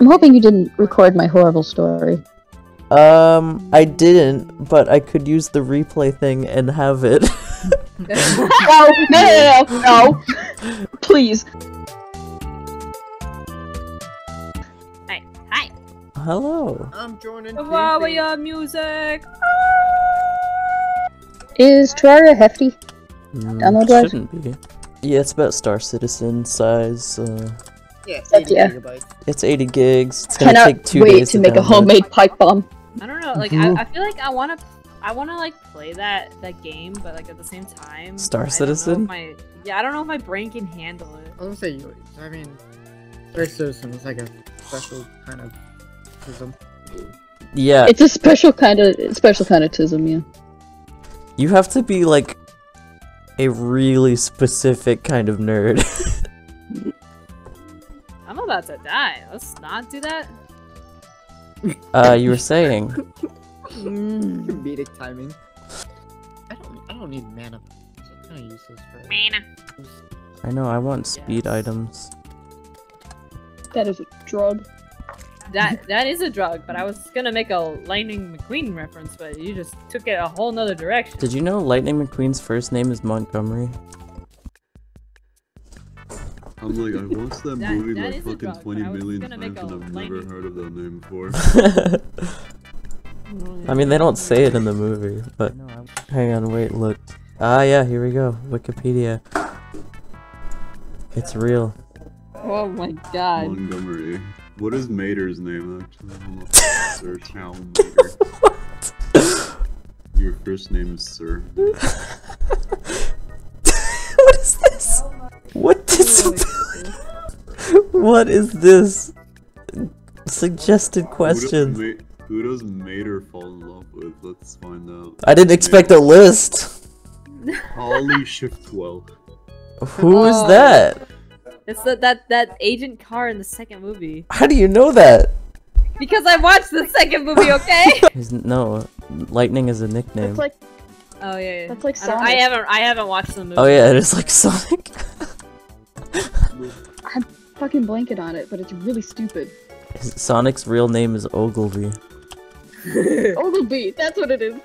I'm hoping you didn't record my horrible story. Um, I didn't, but I could use the replay thing and have it. no, no, no, no, no. Please. Hi. Hi. Hello. I'm joining. Wow, we got music. Is Terraria hefty? Mm, Download wise? Shouldn't be. Yeah, it's about Star Citizen size. Uh, Yeah, Heck 80 yeah. gigabytes. it's 80 gigs. It's gonna Cannot take two wait days to make a homemade pipe bomb. I don't know. Like I, I feel like I wanna I wanna like play that that game, but like at the same time. Star I don't know if Citizen? My, yeah, I don't know if my brain can handle it. I was gonna say, I mean, Star Citizen is like a special kind of system. Yeah, It's a special kind of special kind of tism, yeah. you have to be like a really specific kind of nerd. I'm about to die. Let's not do that. uh, you were saying. Comedic timing. I don't. I don't need mana. So kind of useless for. Mana. I know, I want speed Yes. items. That is a drug. That that is a drug, but I was gonna make a Lightning McQueen reference, but you just took it a whole nother direction. Did you know Lightning McQueen's first name is Montgomery? I'm like, I watched that, That- movie that like fucking drug, but 20 I was million gonna make times and I've never heard of that name before. I mean, they don't say it in the movie, but hang on, wait, look. Ah, yeah, here we go. Wikipedia. It's real. Oh my god. Montgomery. What is Mater's name actually? Sir Cal Mater. Your first name is Sir. what is this? What this? What is this? Suggested question. Who does, Ma- who does Mater fall in love with? Let's find out. I didn't expect a list. Holley Shiftwell. Who is Oh. that? It's that that that Agent Carr in the second movie. How do you know that? Because I watched the second movie, okay? He's, no, Lightning is a nickname. That's like oh yeah, yeah. That's like I, I haven't I haven't watched the movie. Oh yeah, it is like Sonic. I'm fucking blanking on it, but it's really stupid. Sonic's real name is Ogilvie. Ogilvie, that's what it is.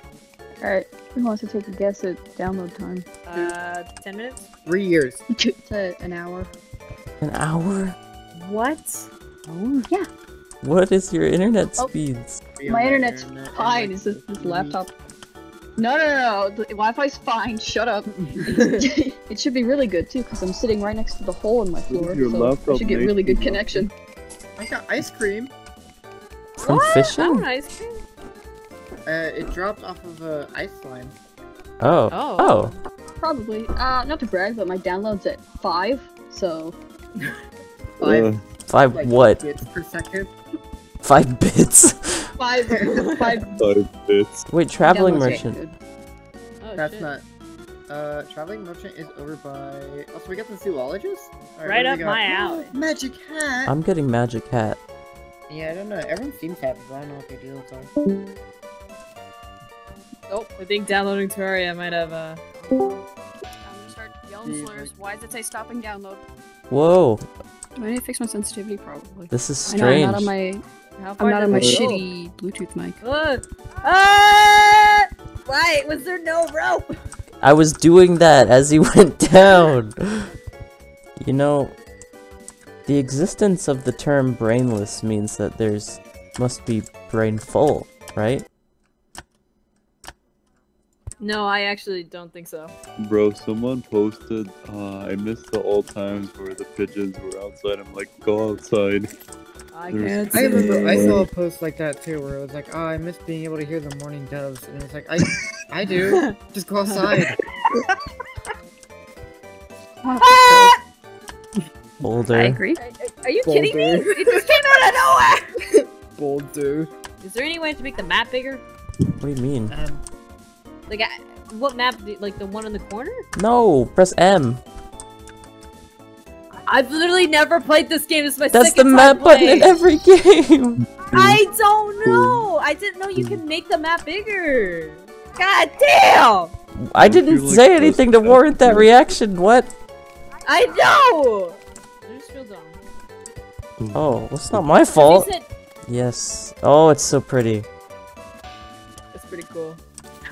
Alright, who wants to take a guess at download time? Uh, ten minutes. Three years. It's uh, an hour. An hour? What? Oh, yeah. What is your internet Oh. speeds? My internet's internet fine. like, It's just this laptop. No, no, no, no. The Wi-Fi's fine. Shut up. it should be really good too, because I'm sitting right next to the hole in my floor, your so I laptop should get really good connection. I got ice cream. From what? I fishing? want ice cream. Uh, it dropped off of a ice line. Oh. Oh. Oh. Probably. Uh, not to brag, but my download's at five, so Five, Five like, what? bits per second. Five bits? five, five. Five bits. Wait, Traveling downloads Merchant. Oh, That's shit. not. Uh, traveling merchant is over by. Also, we got the zoologist. Alright, Right up do we got? my alley. Magic hat. I'm getting Magic Hat. yeah, I don't know. Everyone seems happy, but I don't know what their deals are. Oh, I think downloading Terraria might have uh. I'm gonna start yelling slurs. Why does it say stop and download? Whoa, Do I need to fix my sensitivity? Probably. this is strange. I know I'm not on my How I'm far not on my go? shitty Bluetooth mic. Look. Ah! Why was there no rope? I was doing that as he went down. You know, the existence of the term brainless means that there's must be brain full, right? No, I actually don't think so. Bro, someone posted, uh, I missed the old times where the pigeons were outside. I'm like, go outside. I can't I remember I saw a post like that too, where it was like, "Oh, I miss being able to hear the morning doves," and it's like, "I, I do. Just go outside." Older. I agree. Are, are you kidding me? It just came out of nowhere. Bold do. Is there any way to make the map bigger? What do you mean? Um, Like, I, what map? do- Like the one in the corner? No, press M. I've literally never played this game. This is my That's the map button in every game. I don't know. I didn't know you can make the map bigger. God damn! I I didn't like say anything to warrant that reaction. What? I know. I just feel dumb. Oh, that's not my fault. Yes. Oh, it's so pretty. That's pretty cool.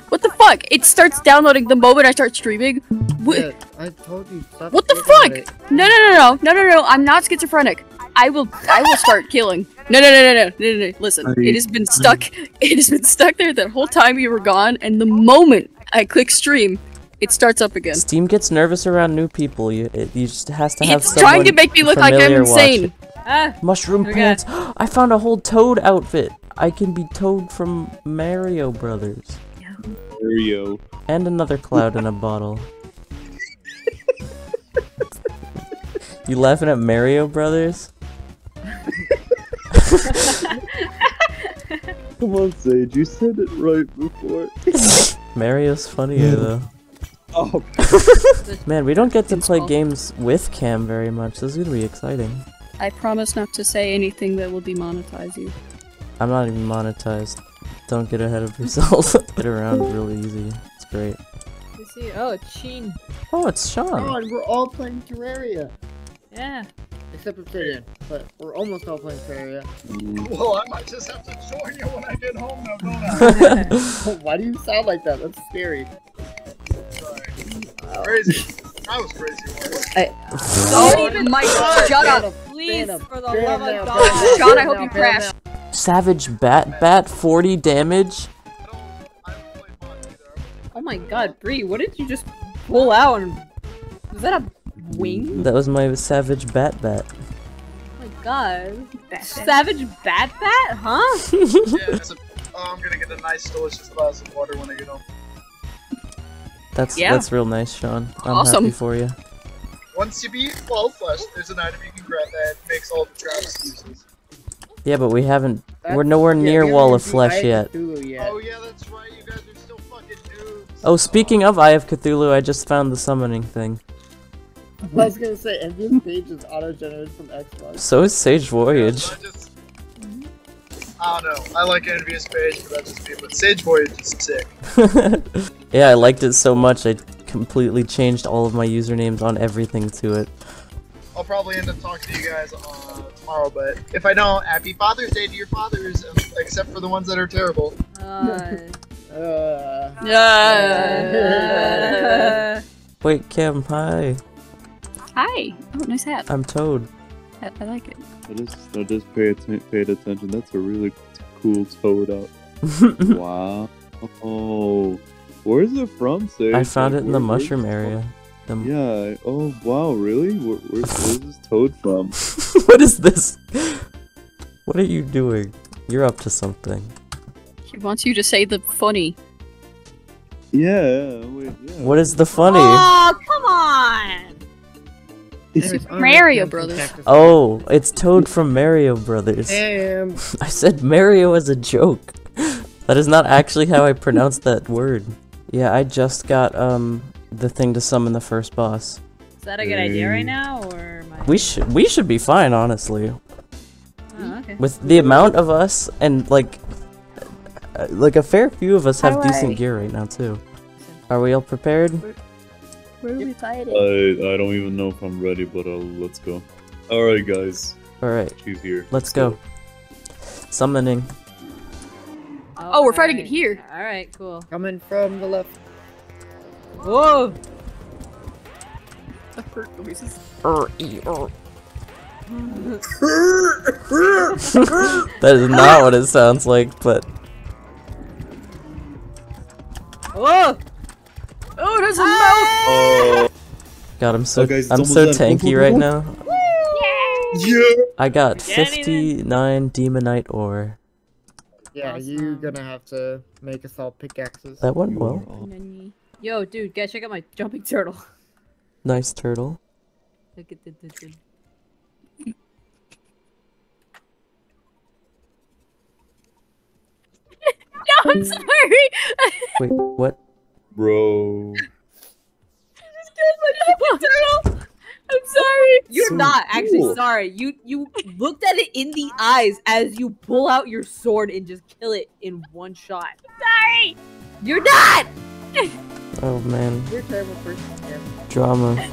What the fuck? It starts downloading the moment I start streaming. What? Yeah, I told you. Stop What the fuck? No, no, no, no, no, no, no. I'm not schizophrenic. I will, I will start killing. No, no, no, no, no, no, no, no. Listen, it has been stuck. It has been stuck there that whole time you were gone, and the moment I click stream, it starts up again. Steam gets nervous around new people. You, it, you just has to have It's someone trying to make me look like I'm insane. Ah, Mushroom Okay. pants. I found a whole Toad outfit. I can be Toad from Mario Brothers. Mario. And another cloud in a bottle. You laughing at Mario Brothers? Come on, Sage. You said it right before. Mario's funnier though. Oh, Man, we don't get to play games with Cam very much. This is gonna be exciting. I promise not to say anything that will demonetize you. I'm not even monetized. Don't get ahead of yourself. get around really easy. It's great. you see? Oh, Sheen. Oh, it's Sean. Oh, God, we're all playing Terraria. Yeah. Except Obsidian. But we're almost all playing Terraria. Mm. Well, I might just have to join you when I get home now, don't I? Why do you sound like that? That's scary. crazy. I was crazy once. Oh my god, shut up! Please, Ban him. for the Ban love him of God. ban him, Sean, I hope you crash. Savage Bat Bat 40 damage. I don't, I don't play fun either. Oh my God, Bree, what did you just pull out? And was that a wing? That was my Savage Bat Bat. Oh my God. Savage Bat Bat, huh? Yeah, it's a, oh, I'm gonna get a nice delicious glass of water when I get home. That's Yeah. that's real nice, Sean. I'm Awesome. happy for you. Once you beat 12 flesh, there's an item you can grab that makes all the traps useless. Yeah, but we haven't. That's- we're nowhere near we Wall of Flesh yet. Yet. Oh yeah, that's right. You guys are still fucking noobs. Oh, speaking of Eye of Cthulhu, I just found the summoning thing. I was gonna say, envious page is auto-generated from Xbox. So is Sage Voyage. I just, I don't know. I like Envious Page, but that's just me. But Sage Voyage is sick. yeah, I liked it so much I completely changed all of my usernames on everything to it. I'll probably end up talking to you guys uh, tomorrow, but if I don't, Happy Father's Day to your fathers, um, except for the ones that are terrible. Uh, Uh, uh, Wait, Kim, hi. Hi. Oh, nice hat. I'm Toad. I, I like it. I just, I just pay atten- paid attention. That's a really cool toad out. wow. Oh, where's it from, Sage? I found Like, it in the mushroom area. The- Yeah. Oh, wow. Really? Where, where's, where's this toad from? what is this? What are you doing? You're up to something. He wants you to say the funny. Yeah. Wait. Yeah. What is the funny? Oh, come on! Anyways, on Mario Brothers. Oh, it's Toad from Mario Brothers. Damn. I said Mario as a joke. That is not actually how I pronounce that word. Yeah, I just got um the thing to summon the first boss. Is that a good idea right now, or am I... We should we should be fine, honestly. Oh, okay. With the amount of us and like uh, like a fair few of us have decent gear right now too. Are we all prepared? Where are we fighting? I, I don't even know if I'm ready, but uh, let's go. All right, guys. All right, She's here. let's go. Summoning. Oh, we're fighting it here. Alright, cool. Coming from the left. Whoa! The hurt noises. That is not what it sounds like, but Whoa! Oh, there's a mouth! Oh. God, I'm so Oh, guys, I'm so done. Tanky boom, right boom. now. Yeah. I got 59 demonite ore. Yeah, you're gonna have to make us all pickaxes. That went You well. Yo, dude, guys, check out my jumping turtle. Nice turtle. Look at the, the, the- No, I'm sorry! Wait, what? Bro. turtle! I'm sorry! You're So not actually sorry. You you looked at it in the eyes as you pull out your sword and just kill it in one shot. Sorry! You're not. Oh man, You're a terrible person. Yeah. drama.